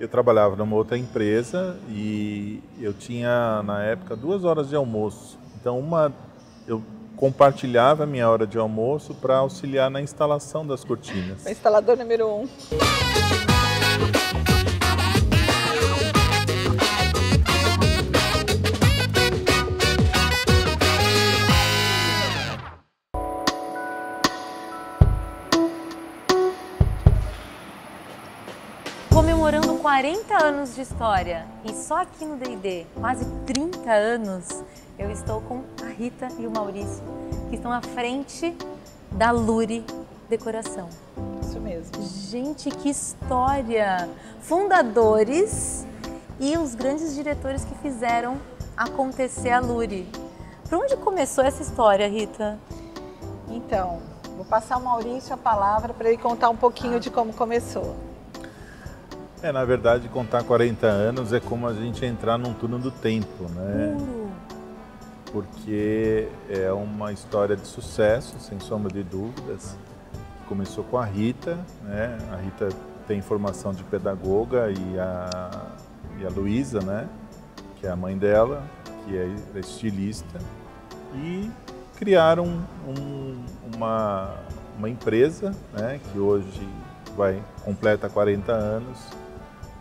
Eu trabalhava numa outra empresa e eu tinha na época duas horas de almoço. Então uma eu compartilhava a minha hora de almoço para auxiliar na instalação das cortinas. O instalador número um. Comemorando 40 anos de história e só aqui no D&D, quase 30 anos, eu estou com a Rita e o Maurício, que estão à frente da Luri Decoração. Isso mesmo. Gente, que história! Fundadores e os grandes diretores que fizeram acontecer a Luri. Por onde começou essa história, Rita? Então, vou passar ao Maurício a palavra para ele contar um pouquinho de como começou. É, na verdade, contar 40 anos é como a gente entrar num túnel do tempo, né? Porque é uma história de sucesso, sem sombra de dúvidas. Começou com a Rita, né? A Rita tem formação de pedagoga e a, e a Luísa, né? Que é a mãe dela, que é estilista. E criaram um- uma, uma empresa, né? Que hoje vai completa 40 anos,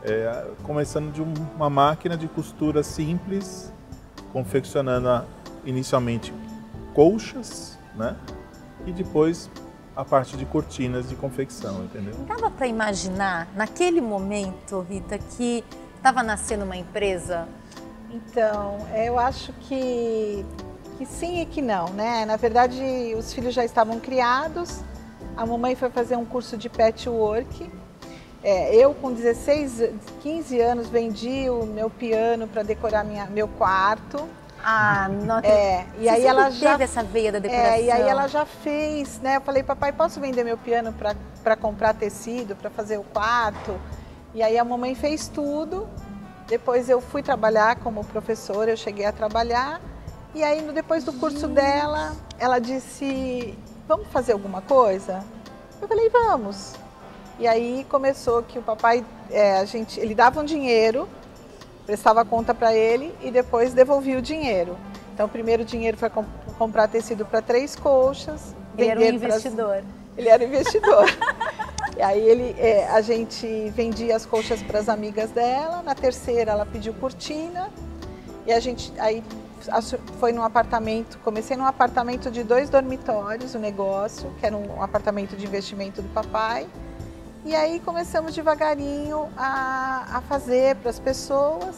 é, começando de um- uma máquina de costura simples, confeccionando a- inicialmente colchas, né? E depois a parte de cortinas de confecção, entendeu? Dava para imaginar, naquele momento, Rita, que estava nascendo uma empresa? Então, eu acho que, que sim e que não, né? Na verdade, os filhos já estavam criados, a mamãe foi fazer um curso de patchwork. É, eu, com 16, 15 anos, vendi o meu piano para decorar minha, meu quarto. Ah, não É, e aí ela teve já essa veia da decoração. É, e aí ela já fez, né? Eu falei, papai, posso vender meu piano para comprar tecido, para fazer o quarto? E aí a mamãe fez tudo. Depois eu fui trabalhar como professora, eu cheguei a trabalhar. E aí, no- depois do curso dela, ela disse, vamos fazer alguma coisa? Eu falei, vamos. E aí começou que o papai, é, a gente, ele dava um dinheiro, prestava conta para ele e depois devolvia o dinheiro. Então, o primeiro dinheiro foi com- comprar tecido para três colchas. Ele era um vender pras- investidor. ele era investidor. e aí ele, é, a gente vendia as colchas para as amigas dela. Na terceira, ela pediu cortina. E a gente aí foi num apartamento. Comecei num apartamento de dois dormitórios, o negócio, que era um apartamento de investimento do papai. E aí começamos devagarinho a, a fazer para as pessoas.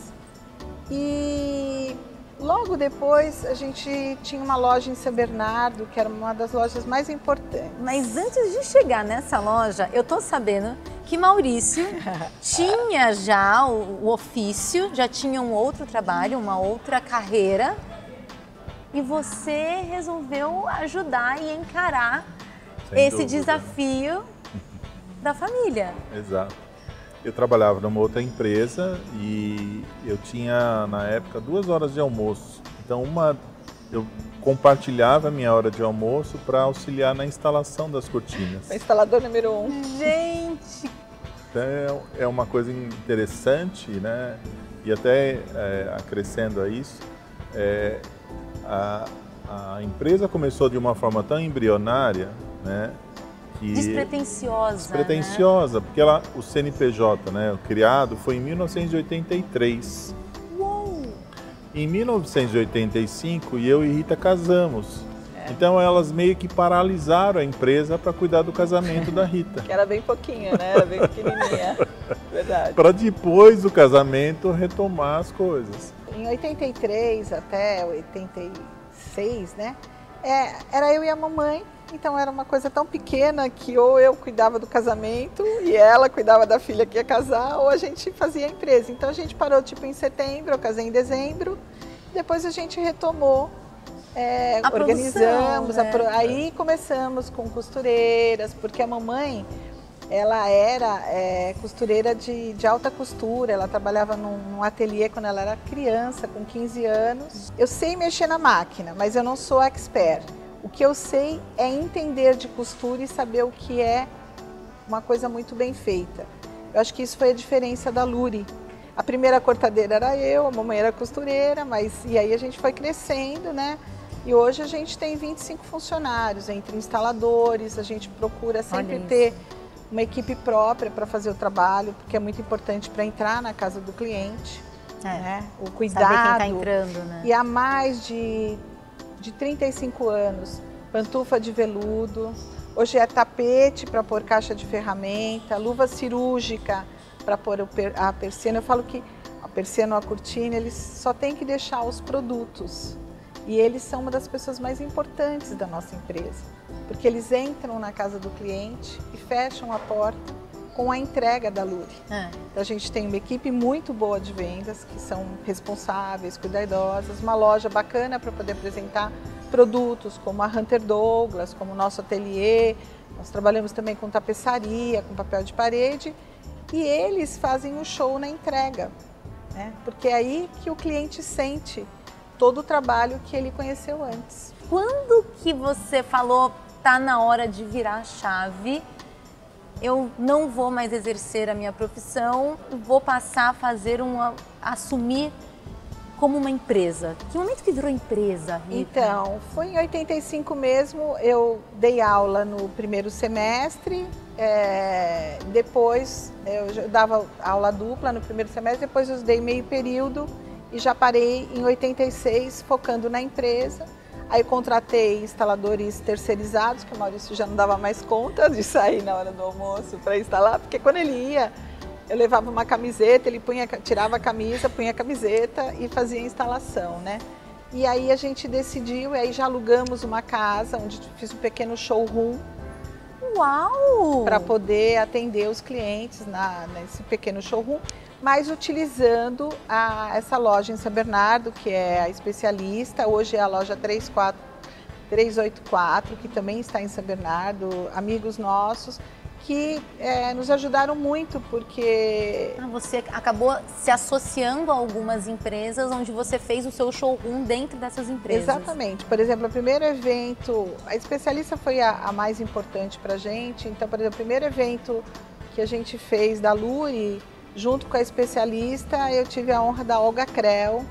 E logo depois a gente tinha uma loja em São Bernardo, que era uma das lojas mais importantes. Mas antes de chegar nessa loja, eu tô sabendo que Maurício tinha já o, o ofício, já tinha um outro trabalho, uma outra carreira. E você resolveu ajudar e encarar Sem esse dúvida. desafio da família. Exato. Eu trabalhava numa outra empresa e eu tinha na época duas horas de almoço. Então uma eu compartilhava a minha hora de almoço para auxiliar na instalação das cortinas. O instalador número um. Gente, Então é uma coisa interessante, né? E até é, acrescendo a isso, é, a, a empresa começou de uma forma tão embrionária, né? Que despretensiosa. despretensiosa, porque ela, o CNPJ, né, criado foi em 1983. Né? Uou! Em 1985, eu e Rita casamos. Então elas meio que paralisaram a empresa para cuidar do casamento da Rita. Que era bem pouquinho, né? Era bem pequenininha. Verdade. Para depois do casamento retomar as coisas. Em 83 até 86, né? É, era eu e a mamãe. Então era uma coisa tão pequena que ou eu cuidava do casamento e ela cuidava da filha que ia casar, ou a gente fazia a empresa. Então a gente parou tipo em setembro, eu casei em dezembro. Depois a gente retomou, é, A organizamos, produção, a pro- né? aí começamos com costureiras, porque a mamãe ela era é, costureira de, de alta costura, ela trabalhava num, num ateliê quando ela era criança, com 15 anos. Eu sei mexer na máquina, mas eu não sou expert. O que eu sei é entender de costura e saber o que é uma coisa muito bem feita. Eu acho que isso foi a diferença da Luri. A primeira cortadeira era eu, a mamãe era costureira, mas e aí a gente foi crescendo, né? E hoje a gente tem 25 funcionários, entre instaladores, a gente procura sempre ter uma equipe própria para fazer o trabalho, porque é muito importante para entrar na casa do cliente. É. Né? O cuidado. Saber quem tá entrando, né? E há mais de, de 35 anos, pantufa de veludo, hoje é tapete para pôr caixa de ferramenta, luva cirúrgica para pôr a persiana. Eu falo que a persiana ou a cortina, eles só tem que deixar os produtos. E eles são uma das pessoas mais importantes da nossa empresa, porque eles entram na casa do cliente e fecham a porta com a entrega da Luri. É. Então a gente tem uma equipe muito boa de vendas, que são responsáveis, cuidadosas, uma loja bacana para poder apresentar produtos como a Hunter Douglas, como o nosso ateliê. Nós trabalhamos também com tapeçaria, com papel de parede e eles fazem o show na entrega, né? porque é aí que o cliente sente todo o trabalho que ele conheceu antes. Quando que você falou tá na hora de virar a chave? Eu não vou mais exercer a minha profissão, vou passar a fazer uma assumir como uma empresa. Que momento que virou empresa? Rita? Então, foi em 85 mesmo. Eu dei aula no primeiro semestre, é, depois eu dava aula dupla no primeiro semestre, depois eu dei meio período e já parei em 86 focando na empresa. Aí contratei instaladores terceirizados, que o Maurício já não dava mais conta de sair na hora do almoço para instalar, porque quando ele ia, eu levava uma camiseta, ele punha, tirava a camisa, punha a camiseta e fazia a instalação, né? E aí a gente decidiu, e aí já alugamos uma casa, onde fiz um pequeno showroom Uau! Para poder atender os clientes na, nesse pequeno showroom, mas utilizando a, essa loja em São Bernardo, que é a especialista, hoje é a loja 34, 384, que também está em São Bernardo, amigos nossos que é, nos ajudaram muito, porque... Ah, você acabou se associando a algumas empresas onde você fez o seu showroom dentro dessas empresas. Exatamente. Por exemplo, o primeiro evento, a especialista foi a, a mais importante para a gente. Então, por exemplo, o primeiro evento que a gente fez da Luri, junto com a especialista, eu tive a honra da Olga Creu,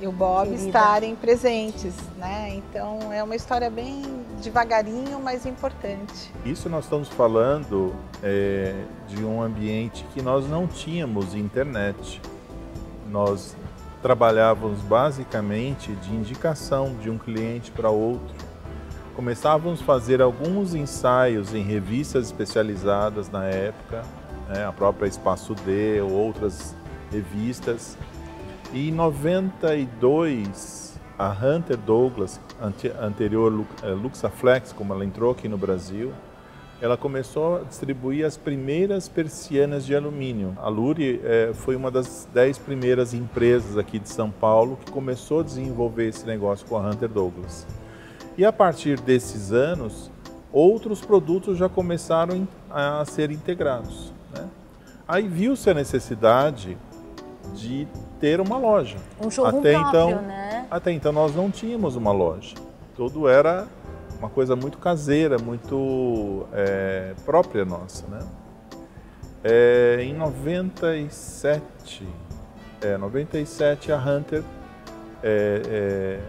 e o Bob Querida. estarem presentes, né? Então é uma história bem devagarinho, mas importante. Isso nós estamos falando é, de um ambiente que nós não tínhamos internet. Nós trabalhávamos basicamente de indicação de um cliente para outro. Começávamos a fazer alguns ensaios em revistas especializadas na época, né? a própria Espaço D ou outras revistas e em 92, a Hunter Douglas, anterior eh, Luxaflex, como ela entrou aqui no Brasil, ela começou a distribuir as primeiras persianas de alumínio. A Luri é, foi uma das dez primeiras empresas aqui de São Paulo que começou a desenvolver esse negócio com a Hunter Douglas. E a partir desses anos, outros produtos já começaram a ser integrados. Aí viu-se a necessidade de ter uma loja. Um showroom até próprio, então, né? Até então nós não tínhamos uma loja. Tudo era uma coisa muito caseira, muito é, própria nossa, né? É, em 97, é, 97 a Hunter é, é,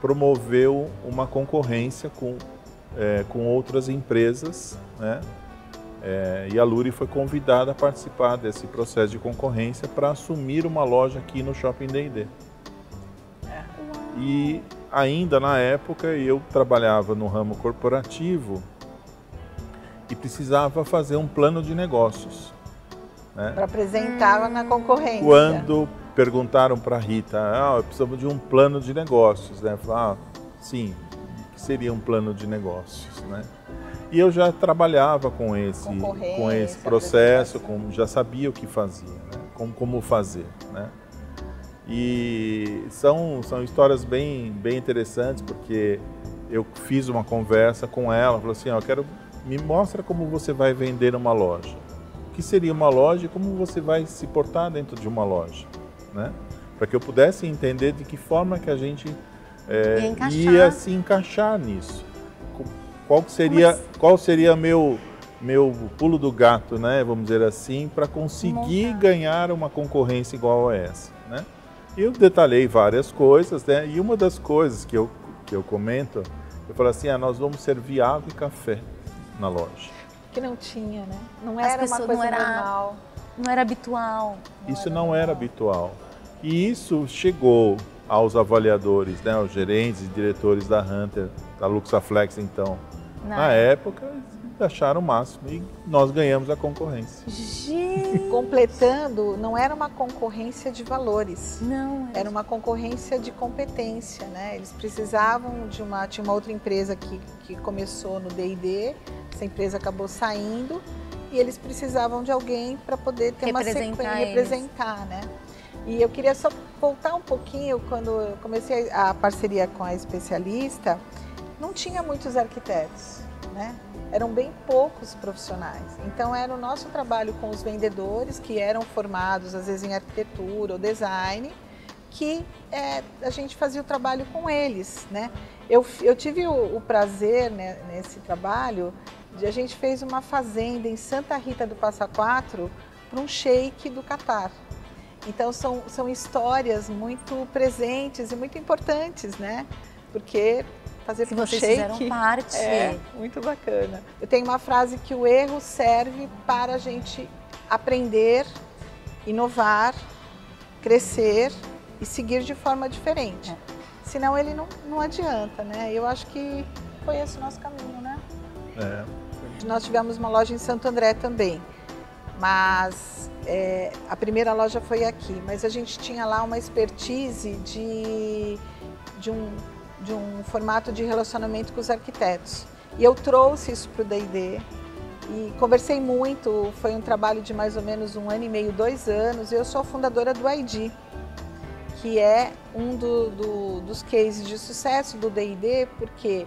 promoveu uma concorrência com, é, com outras empresas, né? É, e a Luri foi convidada a participar desse processo de concorrência para assumir uma loja aqui no Shopping D&D. E ainda na época eu trabalhava no ramo corporativo e precisava fazer um plano de negócios. Né? Para apresentar na concorrência. Quando perguntaram para a Rita, ah, precisamos de um plano de negócios, né? Eu falei, ah, sim, o que seria um plano de negócios, né? E eu já trabalhava com esse, com esse processo, com, já sabia o que fazia, né? como, como fazer. Né? E são, são histórias bem, bem interessantes, porque eu fiz uma conversa com ela, falou assim, ó, quero, me mostra como você vai vender uma loja. O que seria uma loja e como você vai se portar dentro de uma loja, né? Para que eu pudesse entender de que forma que a gente é, ia se encaixar nisso qual seria, qual seria meu, meu pulo do gato, né, vamos dizer assim, para conseguir Montar. ganhar uma concorrência igual a essa, né? Eu detalhei várias coisas, né? E uma das coisas que eu, que eu comento, eu falo assim, ah, nós vamos servir água e café na loja. Que não tinha, né? Não era uma pessoas- coisa não era- normal. Não era habitual. Isso não era habitual. E isso chegou aos avaliadores, né, aos gerentes e diretores da Hunter, da Luxaflex, então. Na época, acharam o máximo e nós ganhamos a concorrência. Gente, Completando, não era uma concorrência de valores. não. Era uma concorrência de competência, né? Eles precisavam de uma, tinha uma outra empresa que, que começou no D&D, essa empresa acabou saindo e eles precisavam de alguém para poder ter uma Representar sequência, eles. representar, né? E eu queria só voltar um pouquinho quando eu comecei a parceria com a especialista, não tinha muitos arquitetos, né? Eram bem poucos profissionais. Então era o nosso trabalho com os vendedores que eram formados às vezes em arquitetura ou design, que é, a gente fazia o trabalho com eles, né? Eu, eu tive o, o prazer né, nesse trabalho de a gente fez uma fazenda em Santa Rita do Passa Quatro para um sheik do Catar. Então são, são histórias muito presentes e muito importantes, né? Porque fazer um vocês sheik fizeram parte. é muito bacana. Eu tenho uma frase que o erro serve para a gente aprender, inovar, crescer e seguir de forma diferente. Senão ele não, não adianta, né? Eu acho que foi esse o nosso caminho, né? É. Nós tivemos uma loja em Santo André também, mas é, a primeira loja foi aqui. Mas a gente tinha lá uma expertise de, de, um, de um formato de relacionamento com os arquitetos. E eu trouxe isso para o D&D e conversei muito. Foi um trabalho de mais ou menos um ano e meio, dois anos. E eu sou fundadora do ID, que é um do- do- dos cases de sucesso do D&D, porque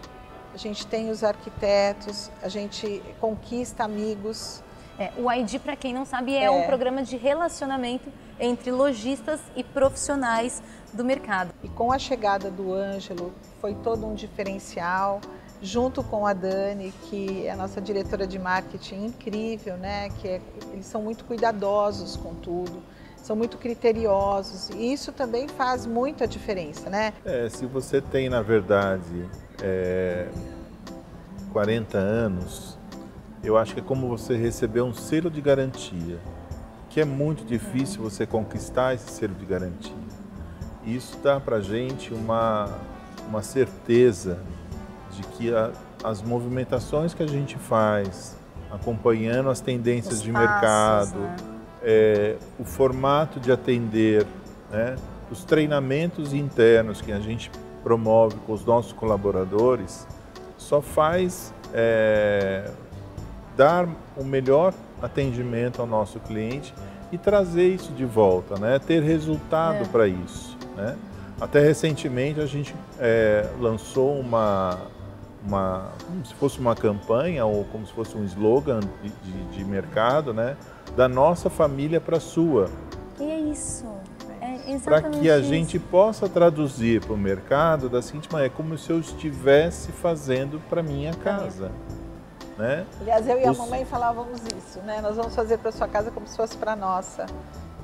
a gente tem os arquitetos, a gente conquista amigos. É, o ID, para quem não sabe, é, É. um programa de relacionamento entre lojistas e profissionais do mercado. E com a chegada do Ângelo, foi todo um diferencial, junto com a Dani, que é a nossa diretora de marketing incrível, né? Que é- eles são muito cuidadosos com tudo, são muito criteriosos. E isso também faz muita diferença, né? É, se você tem, na verdade, é, 40 anos, eu acho que é como você receber um selo de garantia, que é muito difícil você conquistar esse selo de garantia. Isso dá para gente uma, uma certeza de que a- as movimentações que a gente faz, acompanhando as tendências Os de passos, mercado, né? é, o formato de atender, né, os treinamentos internos que a gente promove com os nossos colaboradores, só faz é, dar o melhor atendimento ao nosso cliente e trazer isso de volta, né, ter resultado É. para isso. Né? Até recentemente a gente é, lançou uma, uma, como se fosse uma campanha ou como se fosse um slogan de, de, de mercado, né? Da nossa família para a sua, E é isso. É para que a isso. gente possa traduzir para o mercado da seguinte maneira, como se eu estivesse fazendo para minha casa, né? Aliás, eu e a Os- mamãe falávamos isso, né? Nós vamos fazer para sua casa como se fosse para nossa.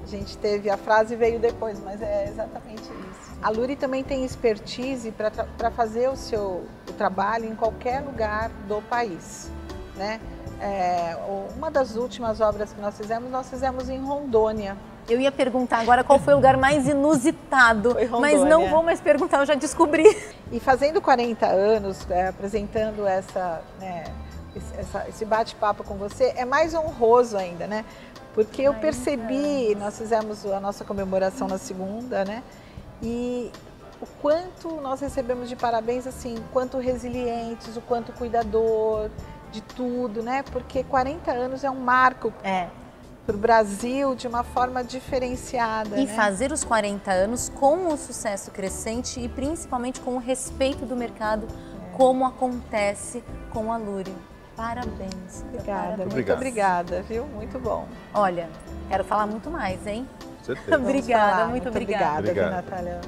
A gente teve a frase veio depois, mas é exatamente isso. A Luri também tem expertise para fazer o seu o trabalho em qualquer lugar do país, né? É, uma das últimas obras que nós fizemos, nós fizemos em Rondônia. Eu ia perguntar agora qual foi o lugar mais inusitado, mas não vou mais perguntar, eu já descobri. E fazendo 40 anos, é, apresentando essa, né, essa- esse bate-papo com você, é mais honroso ainda, né? Porque eu 40 percebi, nós fizemos a nossa comemoração na segunda, né? E o quanto nós recebemos de parabéns, assim, o quanto resilientes, o quanto cuidador de tudo, né? Porque 40 anos é um marco É. para o Brasil de uma forma diferenciada, E né? fazer os 40 anos com o sucesso crescente e principalmente com o respeito do mercado, É. como acontece com a Lúria. Parabéns. Obrigada, Parabéns. muito obrigada, viu? Muito bom. Olha, quero falar muito mais, hein? Com certeza. Obrigada, falar. muito obrigada. obrigada. Natália?